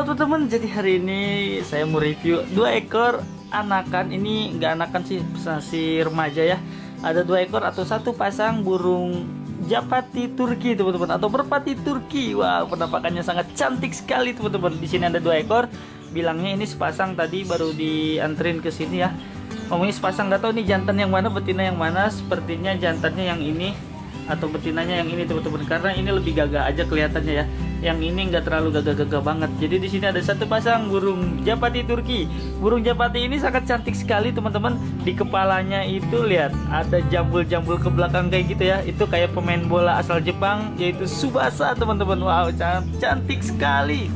Halo teman-teman, jadi hari ini saya mau review dua ekor anakan. Ini nggak anakan sih, si remaja ya. Ada dua ekor atau satu pasang burung japati Turki teman-teman atau merpati Turki. Wow, penampakannya sangat cantik sekali teman-teman. Di sini ada dua ekor. Bilangnya ini sepasang tadi baru diantrin ke sini ya. Ngomongnya sepasang nggak tahu nih jantan yang mana, betina yang mana. Sepertinya jantannya yang ini atau betinanya yang ini teman-teman karena ini lebih gagah aja kelihatannya ya yang ini enggak terlalu gagah-gagah banget. Jadi di sini ada satu pasang burung japati Turki. Burung japati ini sangat cantik sekali teman-teman. Di kepalanya itu lihat ada jambul-jambul ke belakang kayak gitu ya. Itu kayak pemain bola asal Jepang yaitu Subasa teman-teman. Wow cantik sekali.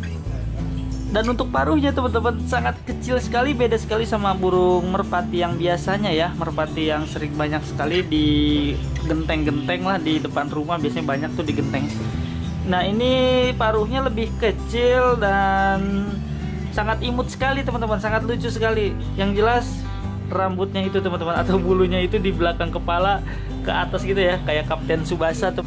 Dan untuk paruhnya teman-teman sangat kecil sekali. Beda sekali sama burung merpati yang biasanya ya. Merpati yang sering banyak sekali di genteng-genteng lah di depan rumah. Biasanya banyak tuh di genteng nah ini paruhnya lebih kecil dan sangat imut sekali teman-teman. Sangat lucu sekali. Yang jelas rambutnya itu teman-teman atau bulunya itu di belakang kepala ke atas gitu ya. Kayak Kapten Subasa tuh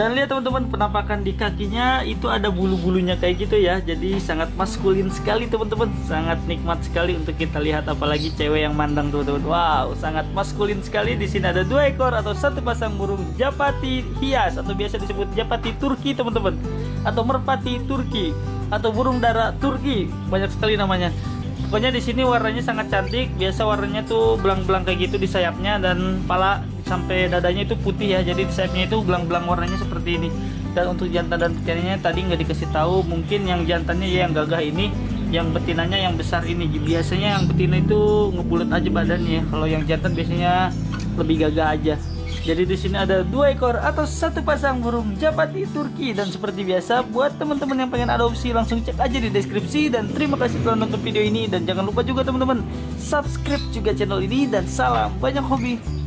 dan lihat teman-teman penampakan di kakinya itu ada bulu-bulunya kayak gitu ya. Jadi sangat maskulin sekali teman-teman. Sangat nikmat sekali untuk kita lihat apalagi cewek yang mandang teman-teman. Wow sangat maskulin sekali. Di sini ada dua ekor atau satu pasang burung japati hias atau biasa disebut japati Turki teman-teman. Atau merpati Turki atau burung dara Turki. Banyak sekali namanya pokoknya di sini warnanya sangat cantik. Biasa warnanya tuh belang-belang kayak gitu di sayapnya dan pala sampai dadanya itu putih ya. Jadi sayapnya itu belang-belang warnanya seperti ini. Dan untuk jantan dan betinanya tadi nggak dikasih tahu. Mungkin yang jantannya ya yang gagah ini yang betinanya yang besar ini. Biasanya yang betina itu ngebulat aja badannya. Kalau yang jantan biasanya lebih gagah aja jadi di sini ada dua ekor atau satu pasang burung japati Turki. Dan seperti biasa buat teman-teman yang pengen adopsi langsung cek aja di deskripsi. Dan terima kasih telah nonton video ini. Dan jangan lupa juga teman-teman subscribe juga channel ini. Dan salam banyak hobi